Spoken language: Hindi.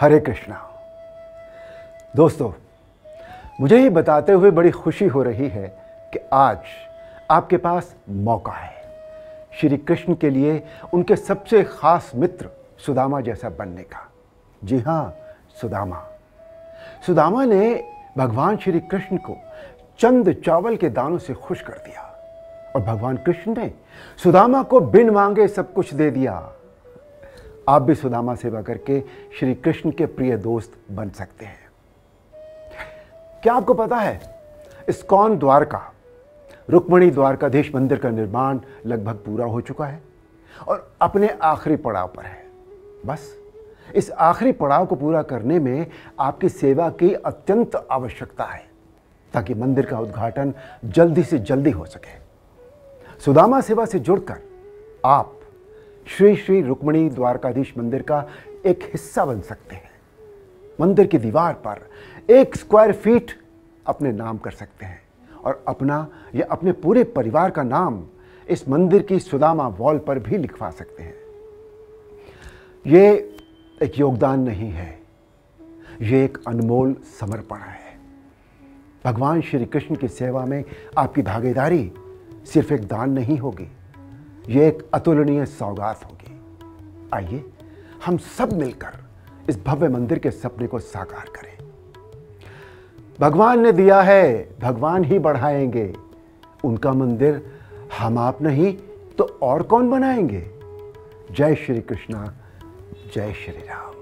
हरे कृष्णा। दोस्तों, मुझे ये बताते हुए बड़ी खुशी हो रही है कि आज आपके पास मौका है। श्री कृष्ण के लिए उनके सबसे खास मित्र सुदामा जैसा बनने का। जी हाँ सुदामा। सुदामा ने भगवान श्री कृष्ण को चंद चावल के दानों से खुश कर दिया और भगवान कृष्ण ने सुदामा को बिन मांगे सब कुछ दे दिया। आप भी सुदामा सेवा करके श्री कृष्ण के प्रिय दोस्त बन सकते हैं। क्या आपको पता है, इस्कॉन द्वारका, रुक्मणी द्वारकाधीश मंदिर का निर्माण लगभग पूरा हो चुका है और अपने आखिरी पड़ाव पर है। बस, इस आखिरी पड़ाव को पूरा करने में आपकी सेवा की अत्यंत आवश्यकता है, ताकि मंदिर का उद्घाटन जल्दी से जल्दी हो सके। सुदामा सेवा से जुड़कर आप श्री श्री रुक्मणी द्वारकाधीश मंदिर का एक हिस्सा बन सकते हैं। मंदिर की दीवार पर एक स्क्वायर फीट अपने नाम कर सकते हैं और अपना या अपने पूरे परिवार का नाम इस मंदिर की सुदामा वॉल पर भी लिखवा सकते हैं। ये एक योगदान नहीं है। ये एक अनमोल समर्पण है। भगवान श्री कृष्ण की सेवा में आपकी भागीदारी सिर्फ़ एक दान नहीं होगी। ये एक अतुलनीय सौगात होगी। आइए, हम सब मिलकर इस भव्य मंदिर के सपने को साकार करें। भगवान ने दिया है, भगवान ही बढ़ाएँगे। उनका मंदिर हम आप नहीं तो और कौन बनाएँगे? जय श्री कृष्णा, जय श्री राम।